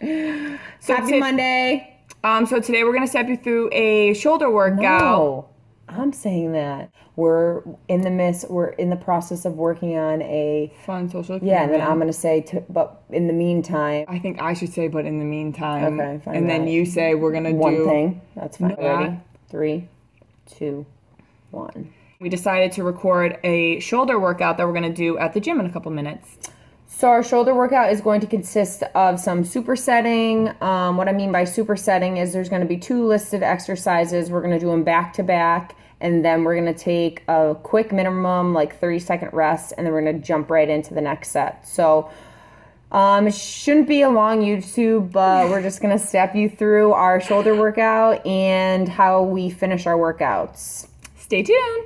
So Happy to- Monday. Um, so today we're gonna step you through a shoulder workout. No, I'm saying that we're in the midst. We're in the process of working on a Fun social. yeah, and then. I'm gonna say, to, but in the meantime, I think I should say, but in the meantime. Okay, fine, And then you say we're gonna one do. thing. That's fine. Yeah. Ready? Three, two, one. We decided to record a shoulder workout that we're gonna do at the gym in a couple minutes. So our shoulder workout is going to consist of some supersetting. Um, what I mean by supersetting is there's going to be two listed exercises. We're going to do them back to back, and then we're going to take a quick minimum, like 30 second rest, and then we're going to jump right into the next set. So um, it shouldn't be a long YouTube, but we're just going to step you through our shoulder workout and how we finish our workouts. Stay tuned.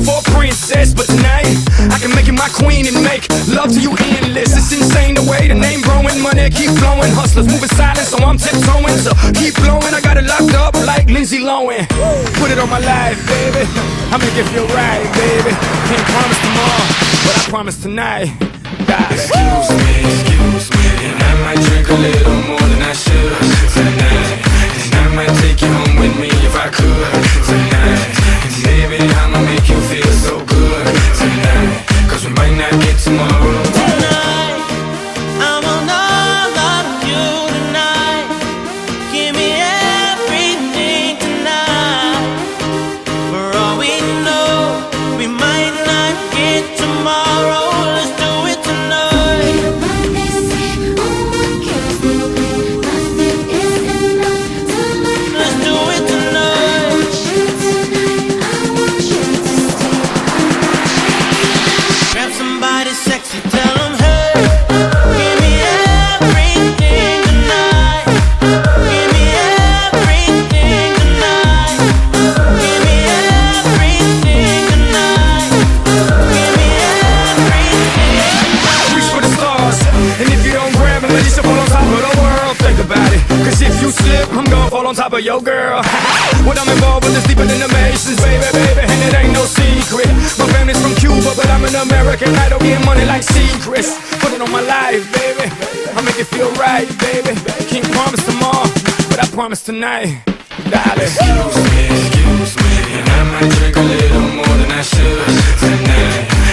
For a princess. But tonight, I can make you my queen and make love to you endless. It's insane the way the name growing, money keep flowing. Hustlers moving silent, so I'm tiptoeing. So keep blowing, I got it locked up like Lindsay Lohan. Put it on my life, baby. I make it feel right, baby. Can't promise tomorrow, but I promise tonight. Excuse me, excuse me, and I might I'ma make you feel so good if you slip, I'm gonna fall on top of your girl. what I'm involved with is deeper than the Masons, baby, baby. And it ain't no secret. My family's from Cuba, but I'm an American. I don't get money like secrets. Put it on my life, baby. I make it feel right, baby. Can't promise tomorrow, but I promise tonight. Darling. Excuse me, excuse me, and I might drink a little more than I should tonight.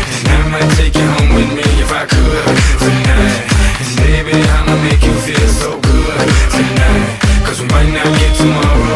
tomorrow.